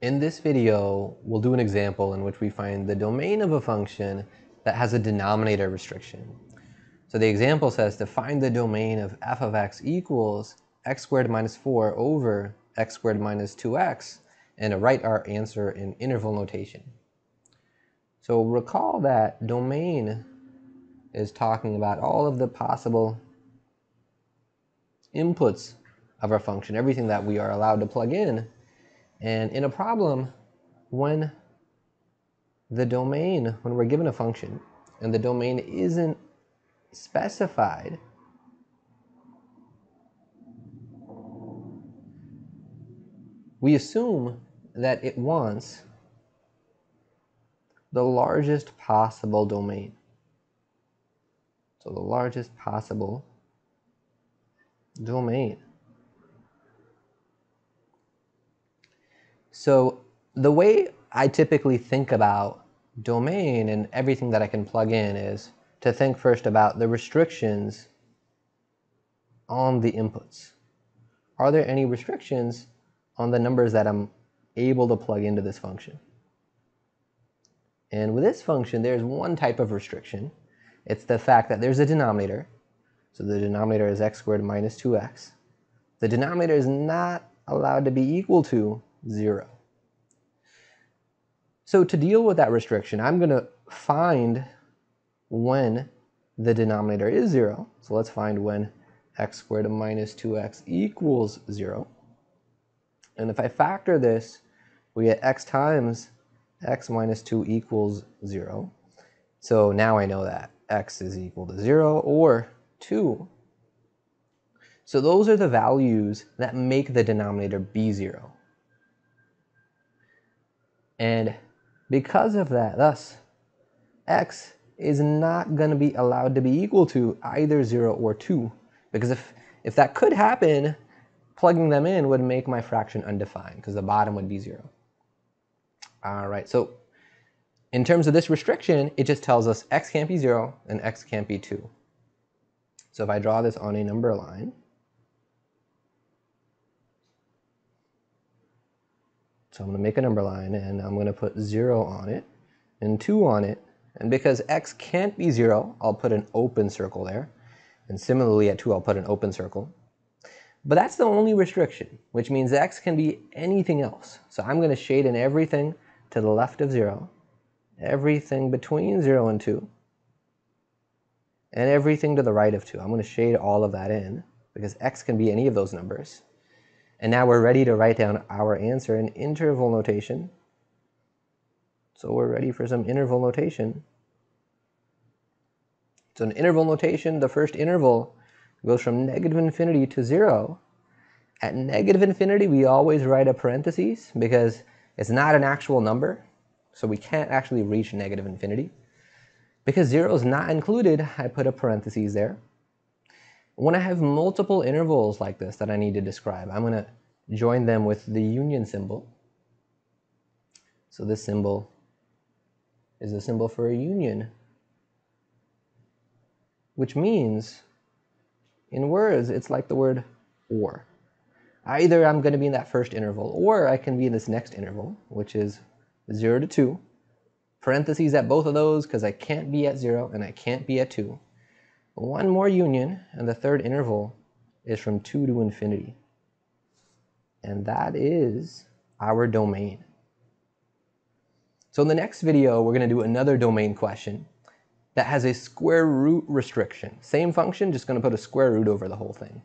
In this video, we'll do an example in which we find the domain of a function that has a denominator restriction. So the example says to find the domain of f of x equals x squared minus 4 over x squared minus 2x and to write our answer in interval notation. So recall that domain is talking about all of the possible inputs of our function, everything that we are allowed to plug in. And in a problem, when the domain, when we're given a function and the domain isn't specified, we assume that it wants the largest possible domain. So the largest possible domain. So the way I typically think about domain and everything that I can plug in is to think first about the restrictions on the inputs. Are there any restrictions on the numbers that I'm able to plug into this function? And with this function, there's one type of restriction. It's the fact that there's a denominator. So the denominator is x squared minus 2x. The denominator is not allowed to be equal to 0. So to deal with that restriction, I'm going to find when the denominator is 0. So let's find when x squared minus 2x equals 0. And if I factor this, we get x times x minus 2 equals 0. So now I know that x is equal to 0 or 2. So those are the values that make the denominator be 0. And because of that, thus, x is not going to be allowed to be equal to either 0 or 2. Because if, if that could happen, plugging them in would make my fraction undefined because the bottom would be 0. All right, so in terms of this restriction, it just tells us x can't be 0 and x can't be 2. So if I draw this on a number line, so I'm going to make a number line and I'm going to put 0 on it and 2 on it. And because x can't be 0, I'll put an open circle there. And similarly at 2, I'll put an open circle. But that's the only restriction, which means x can be anything else. So I'm going to shade in everything to the left of 0, everything between 0 and 2, and everything to the right of 2. I'm going to shade all of that in because x can be any of those numbers. And now we're ready to write down our answer in interval notation. So we're ready for some interval notation. So in interval notation, the first interval goes from negative infinity to 0. At negative infinity, we always write a parenthesis because it's not an actual number, so we can't actually reach negative infinity. Because 0 is not included, I put a parenthesis there. When I have multiple intervals like this that I need to describe, I'm going to join them with the union symbol. So this symbol is a symbol for a union, which means, in words, it's like the word or. Either I'm going to be in that first interval, or I can be in this next interval, which is 0 to 2. Parentheses at both of those because I can't be at 0 and I can't be at 2. One more union, and the third interval is from 2 to infinity. And that is our domain. So in the next video, we're going to do another domain question that has a square root restriction. Same function, just going to put a square root over the whole thing.